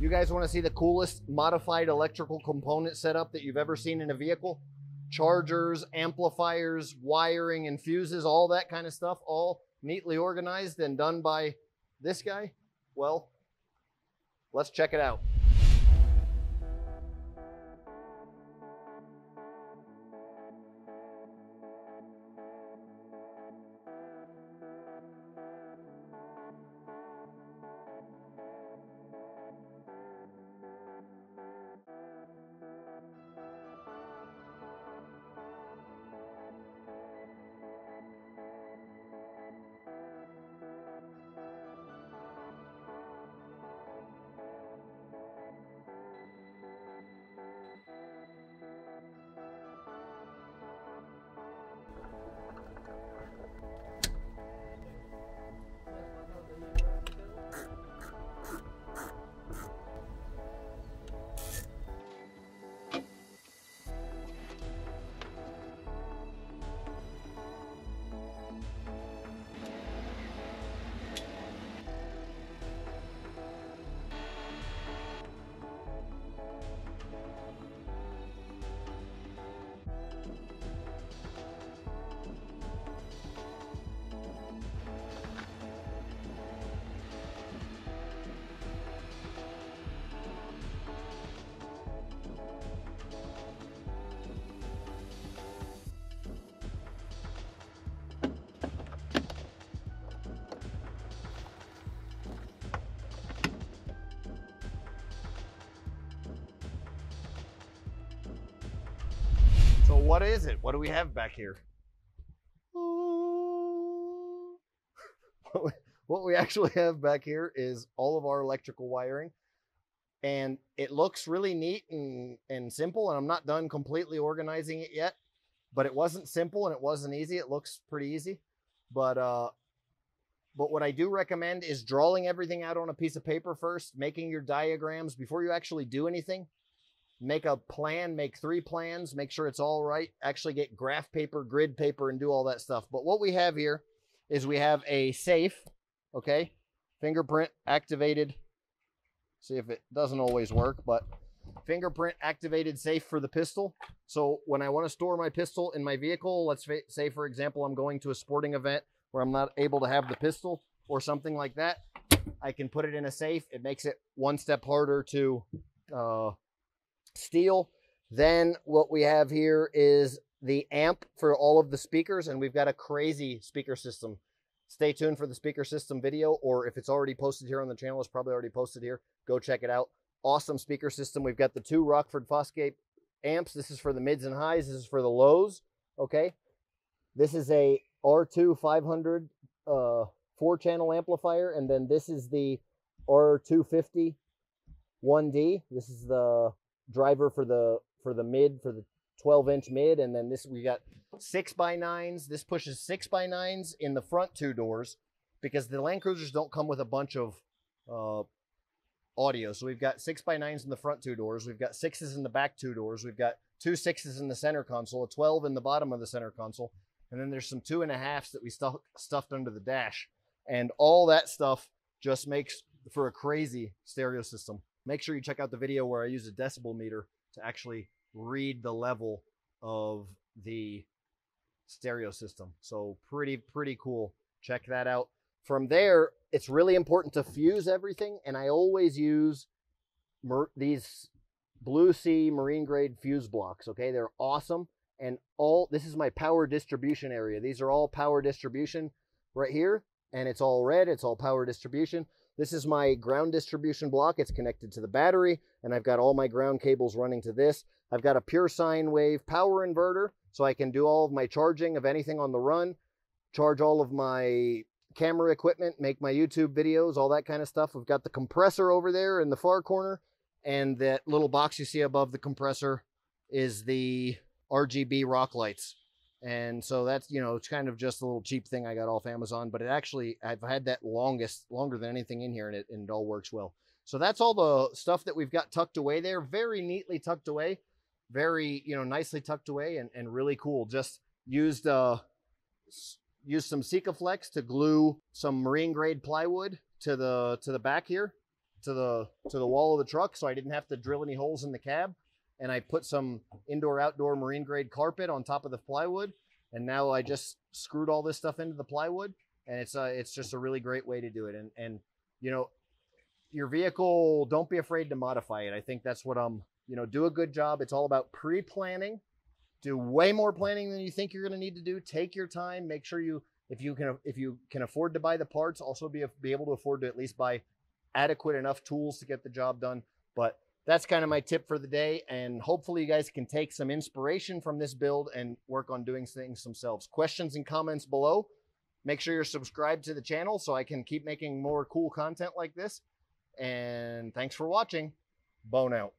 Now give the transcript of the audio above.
You guys want to see the coolest modified electrical component setup that you've ever seen in a vehicle? Chargers, amplifiers, wiring and fuses, all that kind of stuff, all neatly organized and done by this guy? Well, let's check it out. What is it? What do we have back here? What we- actually have back here is all of our electrical wiring. And it looks really neat and, and simple. And I'm not done completely organizing it yet. But it wasn't simple and it wasn't easy. It looks pretty easy. But uh but what I do recommend is drawing everything out on a piece of paper first, making your diagrams before you actually do anything make a plan, make three plans, make sure it's all right, actually get graph paper, grid paper, and do all that stuff. But what we have here is we have a safe, okay, fingerprint activated. See if it doesn't always work, but fingerprint activated safe for the pistol. So when I want to store my pistol in my vehicle, let's say, for example, I'm going to a sporting event where I'm not able to have the pistol or something like that, I can put it in a safe. It makes it one step harder to uh, steal. Then what we have here is the amp for all of the speakers, and we've got a crazy speaker system. Stay tuned for the speaker system video, or if it's already posted here on the channel, it's probably already posted here. Go check it out. Awesome speaker system. We've got the two Rockford Fosgate amps. This is for the mids and highs. This is for the lows. Okay. This is a R2 500 uh, four channel amplifier, and then this is the R250 1D. This is the driver for the for the mid for the 12 inch mid and then this we got six by nines. This pushes six by nines in the front two doors because the land cruisers don't come with a bunch of uh audio. So we've got six by nines in the front two doors we've got sixes in the back two doors we've got two sixes in the center console a 12 in the bottom of the center console and then there's some two and a halfs that we stuff, stuffed under the dash. And all that stuff just makes for a crazy stereo system make sure you check out the video where I use a decibel meter to actually read the level of the stereo system. So pretty, pretty cool. Check that out. From there, it's really important to fuse everything. And I always use these Blue Sea marine grade fuse blocks. Okay. They're awesome. And all this is my power distribution area. These are all power distribution right here. And it's all red. It's all power distribution. This is my ground distribution block. It's connected to the battery, and I've got all my ground cables running to this. I've got a pure sine wave power inverter, so I can do all of my charging of anything on the run, charge all of my camera equipment, make my YouTube videos, all that kind of stuff. We've got the compressor over there in the far corner, and that little box you see above the compressor is the RGB rock lights. And so that's, you know, it's kind of just a little cheap thing I got off Amazon, but it actually, I've had that longest, longer than anything in here and it, and it all works well. So that's all the stuff that we've got tucked away there. Very neatly tucked away. Very, you know, nicely tucked away and, and really cool. Just used, uh, used some Sikaflex to glue some marine grade plywood to the, to the back here to the to the wall of the truck so I didn't have to drill any holes in the cab. And I put some indoor outdoor marine grade carpet on top of the plywood. And now I just screwed all this stuff into the plywood. And it's uh it's just a really great way to do it. And and you know, your vehicle, don't be afraid to modify it. I think that's what I'm, you know, do a good job. It's all about pre-planning. Do way more planning than you think you're going to need to do. Take your time. Make sure you, if you can, if you can afford to buy the parts, also be be able to afford to at least buy adequate enough tools to get the job done. But that's kind of my tip for the day. And hopefully you guys can take some inspiration from this build and work on doing things themselves. Questions and comments below. Make sure you're subscribed to the channel so I can keep making more cool content like this. And thanks for watching. Bone out.